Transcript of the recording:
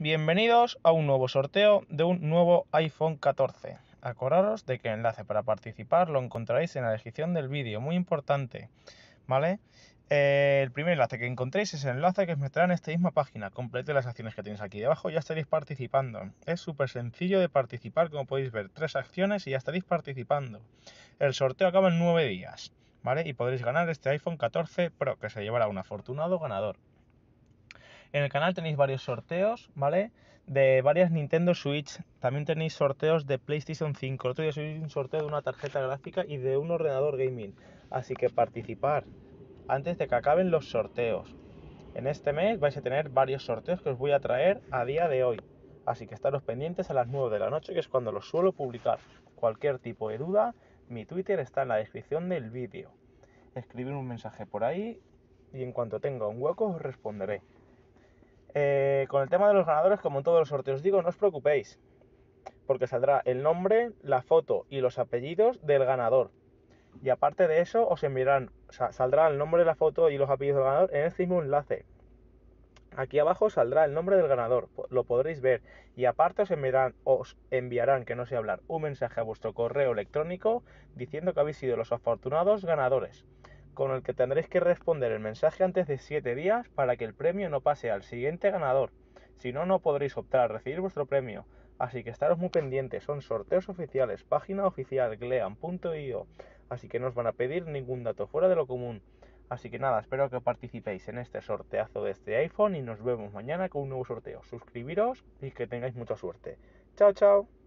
bienvenidos a un nuevo sorteo de un nuevo iPhone 14. Acordaros de que el enlace para participar lo encontraréis en la descripción del vídeo, muy importante, ¿vale? Eh, el primer enlace que encontréis es el enlace que os meterá en esta misma página. Complete las acciones que tenéis aquí debajo y ya estaréis participando. Es súper sencillo de participar, como podéis ver, tres acciones y ya estaréis participando. El sorteo acaba en nueve días, ¿vale? Y podréis ganar este iPhone 14 Pro, que se llevará un afortunado ganador. En el canal tenéis varios sorteos, ¿vale? De varias Nintendo Switch. También tenéis sorteos de PlayStation 5. El otro día subí un sorteo de una tarjeta gráfica y de un ordenador gaming. Así que participar antes de que acaben los sorteos. En este mes vais a tener varios sorteos que os voy a traer a día de hoy. Así que estaros pendientes a las 9 de la noche, que es cuando los suelo publicar. Cualquier tipo de duda, mi Twitter está en la descripción del vídeo. Escribir un mensaje por ahí y en cuanto tenga un hueco os responderé. Eh, con el tema de los ganadores, como en todos los sorteos digo, no os preocupéis, porque saldrá el nombre, la foto y los apellidos del ganador. Y aparte de eso, os enviarán, saldrá el nombre, la foto y los apellidos del ganador en este mismo enlace. Aquí abajo saldrá el nombre del ganador, lo podréis ver. Y aparte os enviarán, os enviarán, que no sé hablar, un mensaje a vuestro correo electrónico diciendo que habéis sido los afortunados ganadores con el que tendréis que responder el mensaje antes de 7 días para que el premio no pase al siguiente ganador. Si no, no podréis optar a recibir vuestro premio. Así que estaros muy pendientes, son sorteos oficiales, página oficial glean.io, así que no os van a pedir ningún dato fuera de lo común. Así que nada, espero que participéis en este sorteazo de este iPhone y nos vemos mañana con un nuevo sorteo. Suscribiros y que tengáis mucha suerte. Chao, chao.